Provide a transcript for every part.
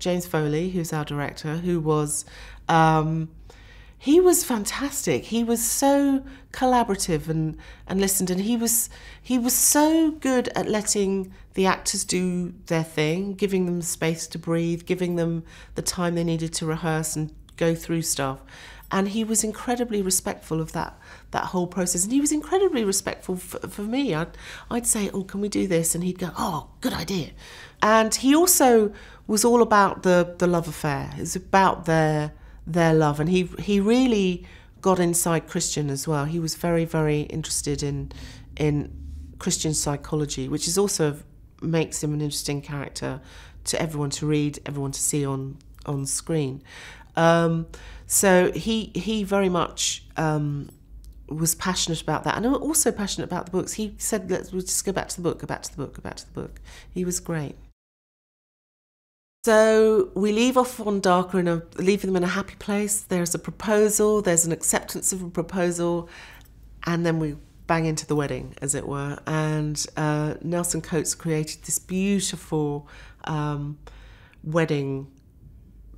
James Foley, who's our director, who was. Um, he was fantastic. He was so collaborative and, and listened, and he was he was so good at letting the actors do their thing, giving them space to breathe, giving them the time they needed to rehearse and go through stuff. And he was incredibly respectful of that that whole process, and he was incredibly respectful for, for me. I'd I'd say, "Oh, can we do this?" And he'd go, "Oh, good idea." And he also was all about the the love affair. It's about their their love, and he he really got inside Christian as well. He was very very interested in in Christian psychology, which is also makes him an interesting character to everyone to read, everyone to see on on screen. Um, so he he very much um, was passionate about that, and also passionate about the books. He said, "Let's we'll just go back to the book, go back to the book, go back to the book." He was great. So we leave off on Darker and leaving them in a happy place. There's a proposal, there's an acceptance of a proposal, and then we bang into the wedding, as it were. And uh, Nelson Coates created this beautiful um, wedding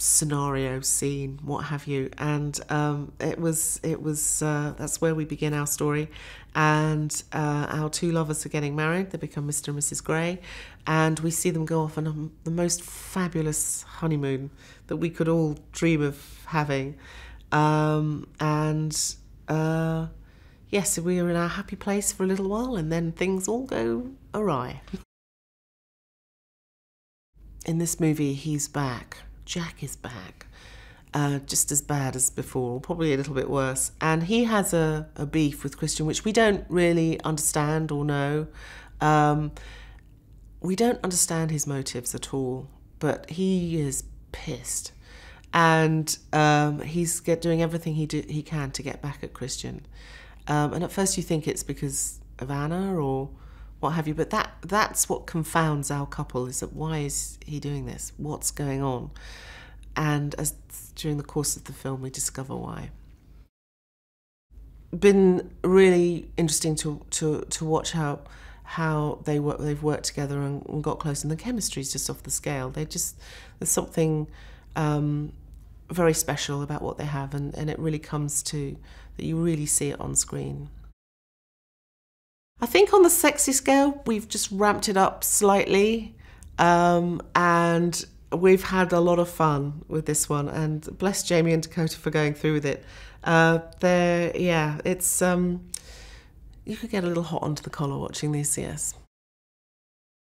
scenario, scene, what have you. And um, it was, it was, uh, that's where we begin our story. And uh, our two lovers are getting married. They become Mr. and Mrs. Grey. And we see them go off on a, the most fabulous honeymoon that we could all dream of having. Um, and uh, yes, we are in our happy place for a little while, and then things all go awry. In this movie, he's back Jack is back. Uh, just as bad as before, probably a little bit worse. And he has a, a beef with Christian, which we don't really understand or know. Um, we don't understand his motives at all, but he is pissed. And um, he's get, doing everything he, do, he can to get back at Christian. Um, and at first you think it's because of Ana or what have you. But that that's what confounds our couple is that why is he doing this? What's going on? And as during the course of the film, we discover why. Been really interesting to to to watch how how they work they've worked together and, and got close, and the chemistry is just off the scale. They just there's something. Um, very special about what they have, and, and it really comes to that you really see it on screen. I think on the sexy scale, we've just ramped it up slightly. Um, and we've had a lot of fun with this one. And bless Jamie and Dakota for going through with it. Uh, there, yeah, it's um, you could get a little hot onto the collar watching these. Yes.